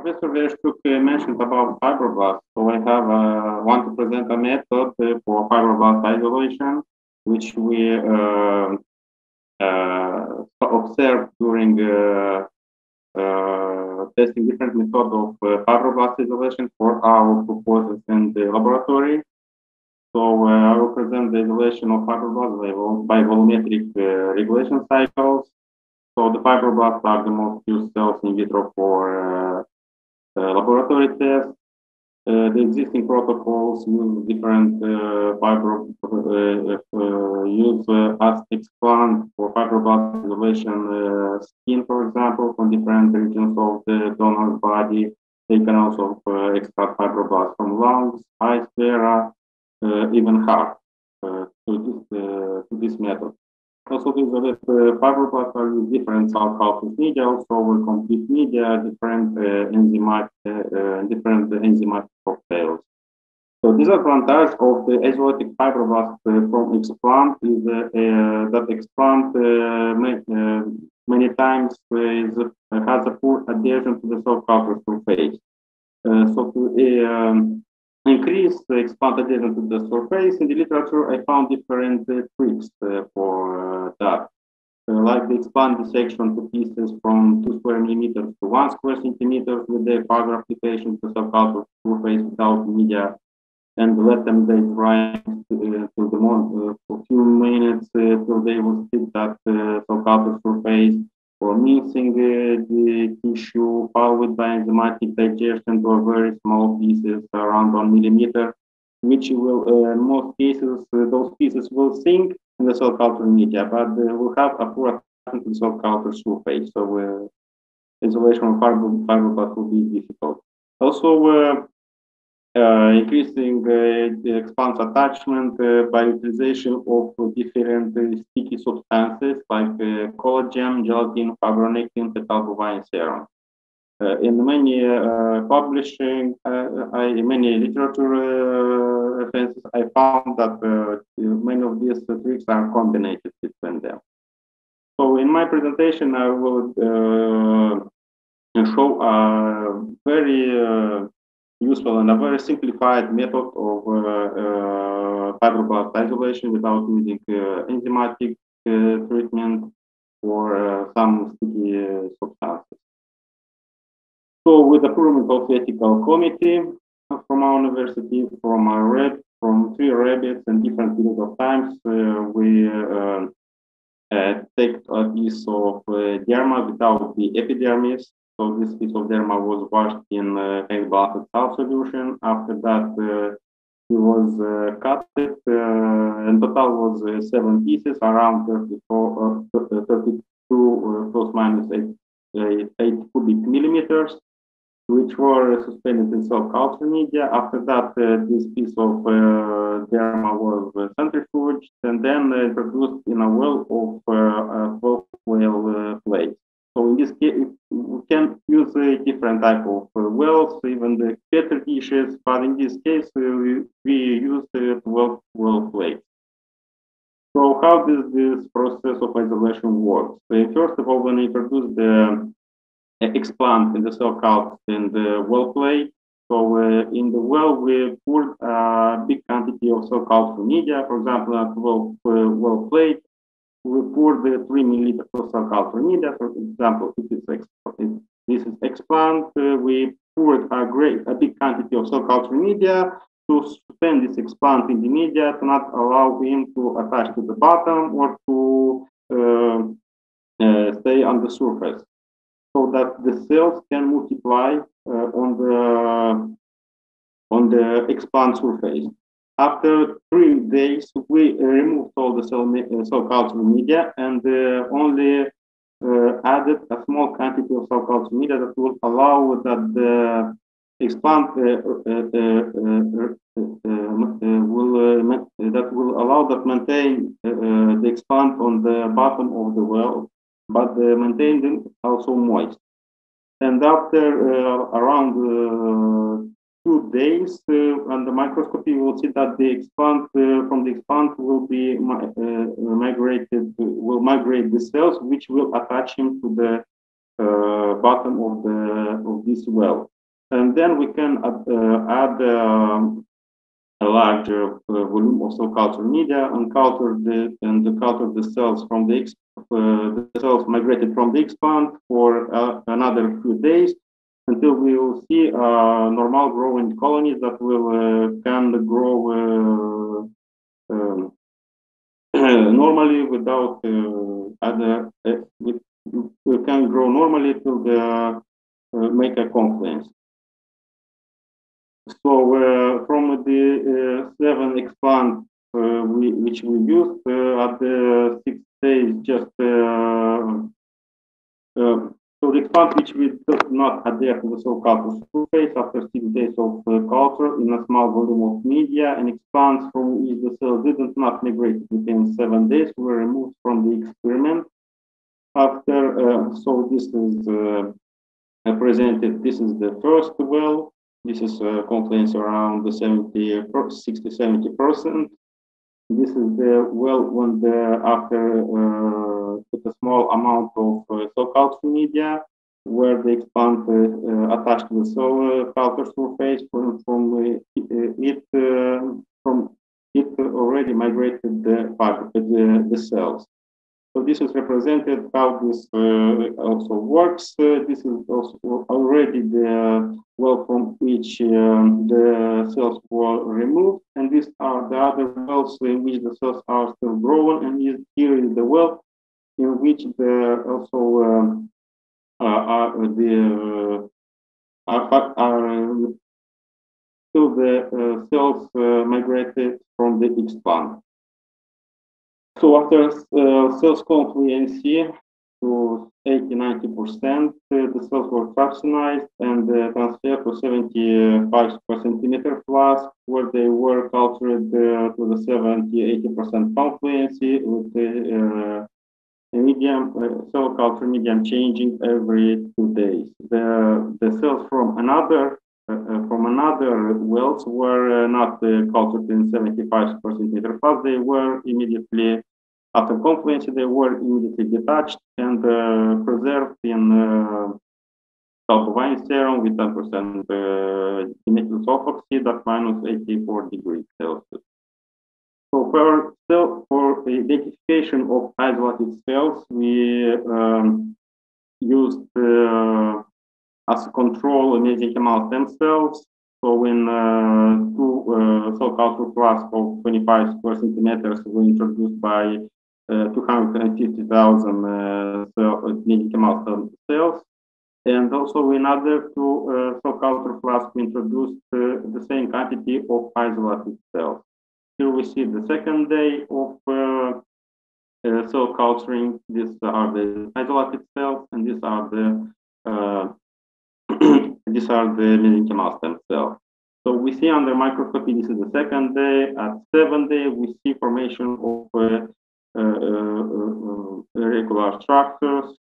Professor Vereshchuk mentioned about fibroblasts. So I have uh, want to present a method for fibroblast isolation, which we uh, uh, observed during testing different methods of fibroblast isolation for our purposes in the laboratory. So uh, I will present the isolation of fibroblasts by, volumetric uh, regulation cycles. So the fibroblasts are the most used cells in vitro for uh, Uh, laboratory tests. Uh, the existing protocols use different uh uh, uh, uh, use as explant for fibroblast isolation skin, for example, from different regions of the donor's body. They can also extract fibroblasts from lungs, eyes, sclera, even heart to this, to this method. Also, these are uh, fibroblasts are with different cell culture media, also with complete media, different uh, enzymatic, uh, different enzymatic cocktails. So these disadvantage of the azotic fibroblast uh, from explant is uh, uh, that explant many times is, has a poor adhesion to the cell culture surface. so to um, increase the adhesion to the surface. In the literature, I found different uh, tricks uh, for uh, that. like the explant dissection to pieces from 2 square millimeters to 1 square centimeter with the fiber application to subculture surface without media and let them they dry uh, till the uh, for a few minutes uh, till they will stick that uh, subculture surface mixing uh, the tissue followed by enzymatic digestion to very small pieces around one millimeter, which will, uh, in most cases, uh, those pieces will sink in the cell culture media, but will have a poor attachment to the cell culture surface. So isolation of fibroblasts will be difficult. Also, uh, increasing uh, the explants attachment uh, by utilization of different sticky substances like collagen, gelatin, fibronectin, fetal serum. Uh, in many uh, publishing, uh, I, many literature references, I found that many of these tricks are combined between them. So in my presentation, I will show a very useful and a very simplified method of uh, uh, fibroblast isolation without using uh, enzymatic treatment or some sticky substances. So with the approval of ethical committee from our university, from our red, from three rabbits and different periods of times, uh, we uh, uh, take a piece of derma without the epidermis so this piece of derma was washed in uh, egg-bathed salt solution. After that, uh, it was uh, cut. Uh, in total was uh, seven pieces, around 34, uh, 32 uh, plus minus eight, eight cubic millimeters, which were suspended in cell culture media. After that, this piece of derma was centrifuged and then introduced in a well of 12 well plates. So in this case, we can use a different type of uh, wells, even the petri dishes, but in this case, uh, we, we use the well, well plates. So how does this process of isolation work? So first of all, when we introduce the uh, explant in the cell culture in the well plate, so uh, in the well, we pour a big quantity of culture media, for example, at well, uh, well plate, we pour the 3 milliliter cell culture media. For example, if it's this is explant, uh, we poured a great a big quantity of cell culture media to suspend this explant in the media to not allow him to attach to the bottom or to uh, uh, stay on the surface, so that the cells can multiply uh, on the on the explant surface. After three days, we removed all the cell, uh, culture media and uh, only uh, added a small quantity of cell culture media that will allow that the explant uh, uh, uh, will that will allow that maintain the explant on the bottom of the well, but maintain also moist. And after around two days uh, under microscopy, you will see that the explant uh, from the explant will be uh, migrated, will migrate the cells, which will attach him to the uh, bottom of the of this well. And then we can add, uh, um, a larger volume of cell culture media and culture the and the culture the cells from the, the cells migrated from the explant for another few days until we will see uh, normal growing colonies that will uh, can grow uh, um, normally without other with, we can grow normally to the make a confluence. So uh, from the uh, seven explants uh, we, which we used at the six days, just so which we did not adhere to the so-called surface after six days of uh, culture in a small volume of media and explants from which the cells didn't not migrate within seven days were removed from the experiment. After, uh, so this is uh, presented, this is the first well this is a confluence around the 70, 60, 70 percent. This is the well when the after uh, a small amount of uh, cell media where the explant uh, attached to the cell culture surface from from uh, it uh, from it already migrated the part the, the cells. So this is represented how this uh, also works. Uh, this is also already the which um, the cells were removed, and these are the other wells in which the cells are still growing, and here is the well in which the also um, uh, are the uh, are, are still the uh, cells uh, migrated from the explant. So after uh, cells confluency to 80-90%, uh, the cells were fractionized and uh, transferred to 75 centimeter flask, where they were cultured uh, to the 70-80% confluency with the medium uh, cell culture medium changing every two days. The the cells from another uh, from another wells were uh, not cultured in 75 centimeter flask. They were immediately after confluence, they were immediately detached and uh, preserved in uh, sulfur serum with 10% uh, dimethyl sulfoxide at minus 84 degrees Celsius. So for, cell, for identification of isolated cells, we um, used uh, as a control mesenchymal stem cells. So in uh, two uh, cell culture flask of 25 square centimeters were introduced by 250,000 uh, mesenchymal cells. And also in order to cell culture flask, we introduced uh, the same quantity of isolated cells. Here we see the second day of uh, uh, cell culturing. These are the isolated cells, and these are the uh, these are the mesenchymal stem cells. So we see under microscopy, this is the second day. At seven day, we see formation of uh, irregular structures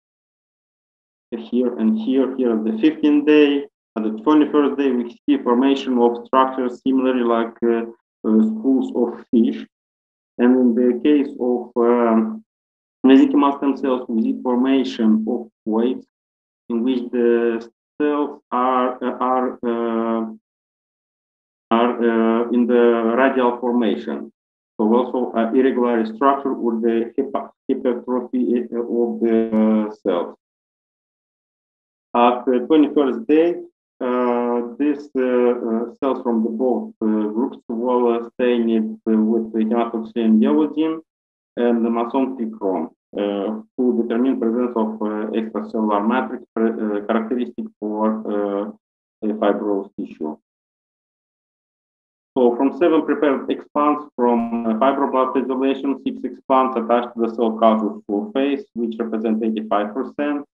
here and here. Here on the 15th day, on the 21st day, we see formation of structures similarly like uh, uh, schools of fish. And in the case of um, mesenchymal stem cells, we see formation of waves in which the cells are uh, are uh, are uh, in the radial formation. So also uh, irregular structure or the hypertrophy of the cells. At the 21st day, uh, these uh, uh, cells from the both uh, groups were stained with hematoxylin eosin and the Masson chrome to determine presence of extracellular matrix characteristic for fibrous tissue. So from seven prepared explants from uh, fibroblast isolation, six explants attached to the cell culture surface, which represent 85%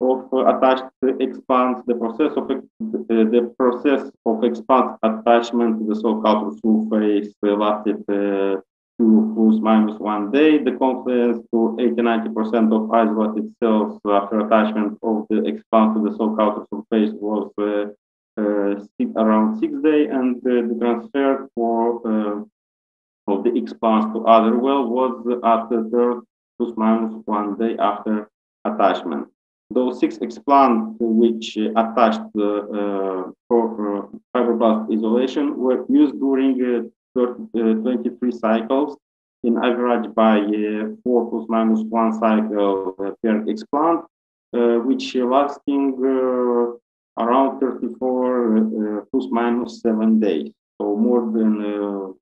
of uh, attached explants. The process of uh, the process of explant attachment to the cell culture surface lasted uh, two plus minus one day. The confluence to 80-90% of isolated cells after attachment of the explant to the cell culture surface was uh, six, around six day, and uh, the transfer for uh, of the explants to other well was at the third plus minus one day after attachment. those six explants which attached for fibroblast isolation were used during 23 cycles in average by uh, 4 plus minus 1 cycle uh, per explant, uh, which lasting around 34 uh, plus minus 7 days. So more than uh,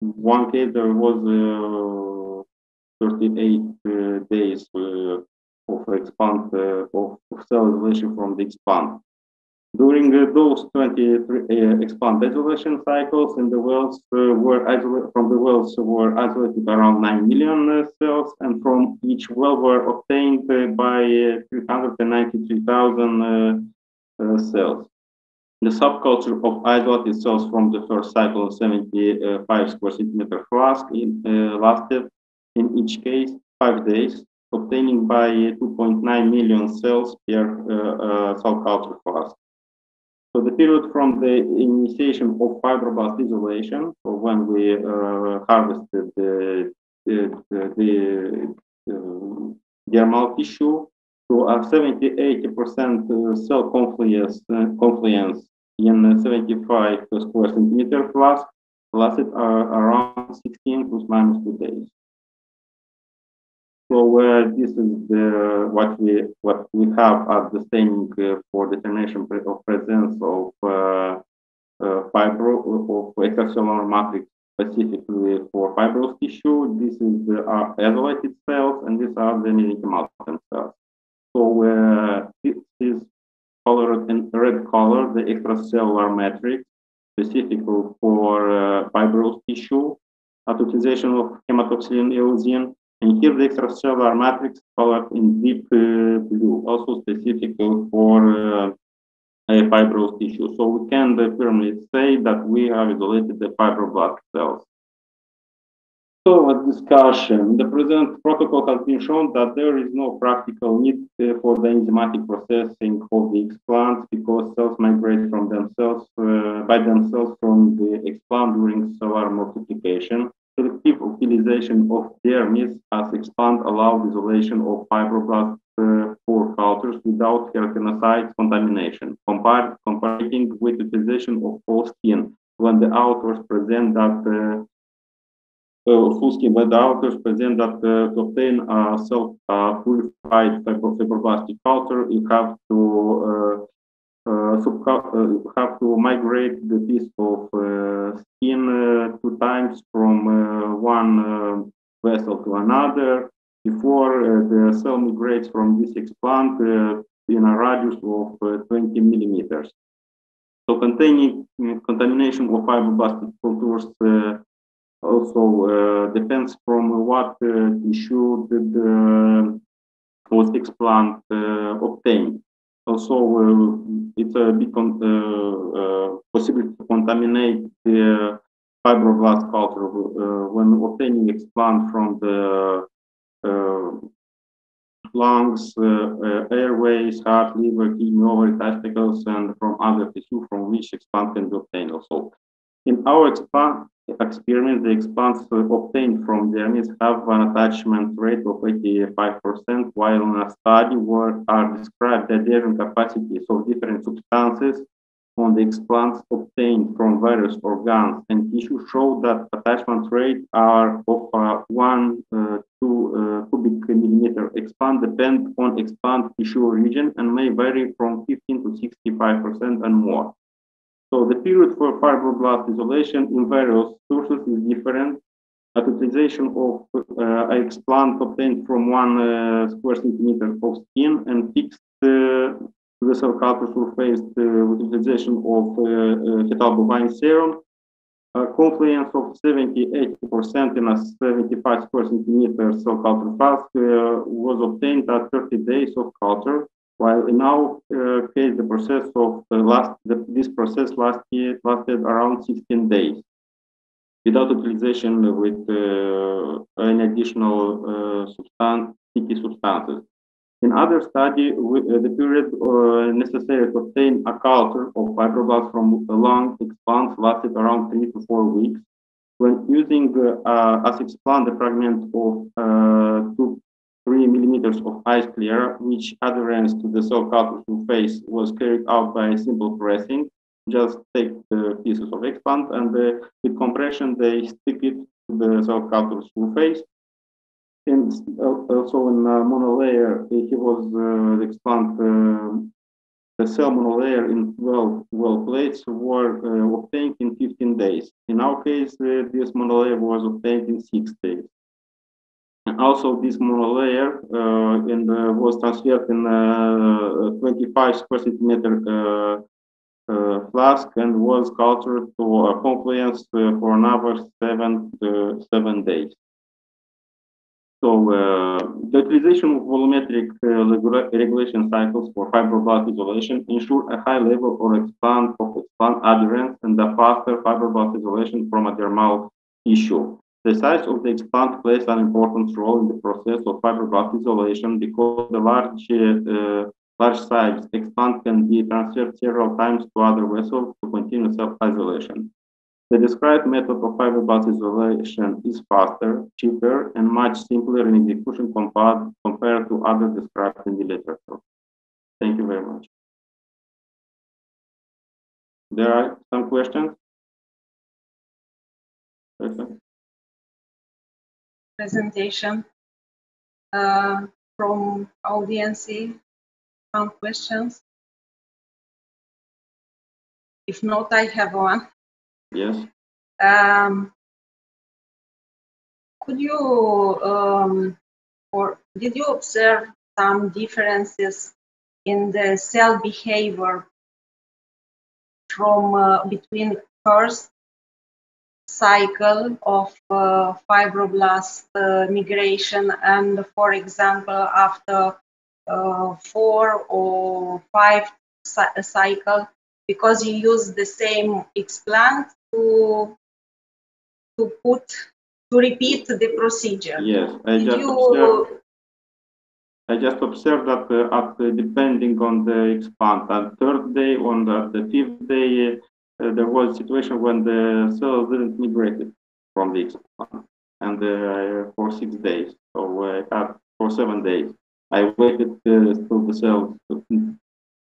one case there was uh, 38 days of explant of, of cell isolation from the explant. During uh, those 23 uh, explant isolation cycles in the wells uh, were isolated from the wells were isolated around 9 million cells and from each well were obtained by 393,000 cells. The subculture of isolated cells from the first cycle of 75 square centimeter flask in, uh, lasted in each case five days, obtaining by 2.9 million cells per uh, uh, cell culture flask. So the period from the initiation of fibroblast isolation, or when we uh, harvested the, the, the, the dermal tissue, to a 70-80% uh, cell confluence, uh, confluence in 75 square centimeter flask lasted uh, around 16 plus minus two days. So uh, this is the, what we what we have at the staining uh, for determination of presence of uh, uh fibro of extracellular matrix specifically for fibrous tissue. This is the uh, isolated cells, and these are the mesenchymal cells. So uh, this is colored in red color, the extracellular matrix specific for fibrous tissue. At utilization of hematoxylin eosin and here the extracellular matrix colored in deep uh, blue, also specific for uh, fibrous tissue. So we can firmly say that we have isolated the fibroblast cells. So a discussion. The present protocol has been shown that there is no practical need uh, for the enzymatic processing of the explants because cells migrate from themselves uh, by themselves from the explant during cellular multiplication selective utilization of dermis as explant allowed isolation of fibroblasts uh, for cultures without keratinocyte contamination, compared, comparing with utilization of whole skin when the authors present that uh, uh, when the present that uh, to obtain a self-purified fibroblastic culture, you have to uh, uh, uh, have to migrate the piece of uh, skin two times from one vessel to another before the cell migrates from this explant in a radius of 20 millimeters. So containing contamination of fibroblastic cultures also uh, depends from what uh, tissue the was explant uh, obtained. Also, it's a uh, uh, possible to contaminate the fibroblast culture uh, when obtaining explant from the lungs, airways, heart, liver, kidney, ovary, testicles, and from other tissue from which explant can be obtained also. In our explant, experiment, the explants obtained from dermis have an attachment rate of 85%, while in a study where are described the adhesion capacities of different substances on the explants obtained from various organs and tissue show that attachment rate are of uh, 1 uh, to uh, cubic millimeter explant depend on explant tissue region and may vary from 15 to 65% and more. So the period for fibroblast isolation in various sources is different. At utilization of uh, explant obtained from one uh, square centimeter of skin and fixed uh, the cell culture surface uh, utilization of uh, uh, fetal bovine serum, a confluence of 70-80% in a 75 square centimeter cell culture flask uh, was obtained at 30 days of culture while in our uh, case, the process of uh, last the, this process last year lasted around 16 days without utilization with uh, any additional uh, substance, sticky substances. In other study, we, uh, the period uh, necessary to obtain a culture of fibroblasts from a lung explants lasted around three to four weeks. When using as explant the fragment of two 3 millimeters of eye sclera, which adherence to the cell culture surface was carried out by simple pressing. Just take the pieces of explant and uh, with compression, they stick it to the cell culture surface. And also in uh, monolayer, he was uh, the explant uh, the cell monolayer in 12 well plates were uh, obtained in 15 days. In our case, uh, this monolayer was obtained in six days. And also, this monolayer uh, in the, was transferred in a 25 square centimeter flask and was cultured to a confluence for another seven seven days. So uh, the utilization of volumetric uh, regulation cycles for fibroblast isolation ensure a high level or explant of explant adherence and a faster fibroblast isolation from a dermal tissue. The size of the explant plays an important role in the process of fibroblast isolation because the large uh, large size explant can be transferred several times to other vessels to continue self-isolation. The described method of fibroblast isolation is faster, cheaper, and much simpler in execution compared, compared to other described in the literature. Thank you very much. There are some questions? Presentation uh, from audience. Some questions? If not, I have one. Yes. Um, could you um, or did you observe some differences in the cell behavior from uh, between first cycle of uh, fibroblast uh, migration and for example after uh, four or five cycle because you use the same explant to to put to repeat the procedure. Yes, I Did just you, observed. I just observed that uh, at uh, depending on the explant, at third day, on the, the fifth day, uh, there was a situation when the cells didn't migrate from the explant, and uh, for six days. So I had for seven days. I waited uh, till the cells to,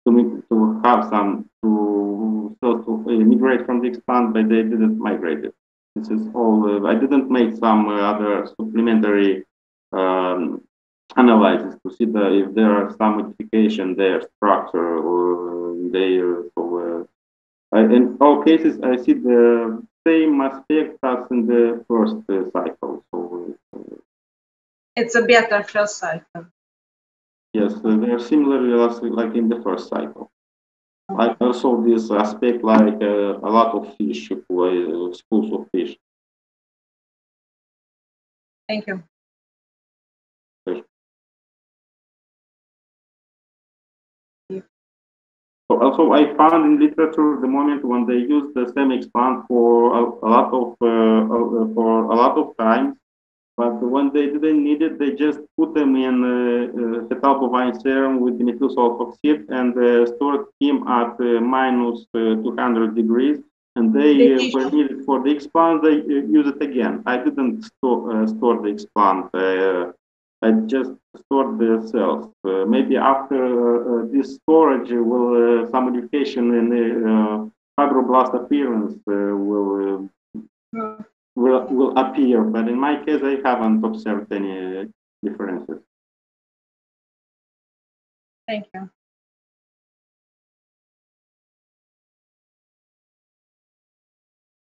to, to have some to cells to uh, migrate from the explant, but they didn't migrate it. This is all. Uh, I didn't make some uh, other supplementary um, analysis to see the, if there are some modification their structure or their. So, uh, in all cases, I see the same aspect as in the first uh, cycle. So uh, it's a better first cycle. Yes, they are similar like in the first cycle. I also this aspect like uh, a lot of fish, uh, schools of fish. Thank you. So also I found in literature the moment when they use the same explant for a, a lot of uh, uh, for a lot of times, but when they didn't need it, they just put them in uh, fetal bovine serum with dimethyl sulfoxide and uh, stored him at uh, minus, uh, 200 degrees. And they, uh, when needed for the explant, they uh, use it again. I didn't store, store the explant. I just stored the cells. Uh, maybe after uh, uh, this storage, will some modification in the fibroblast appearance will will, will appear, but in my case, I haven't observed any differences. Thank you.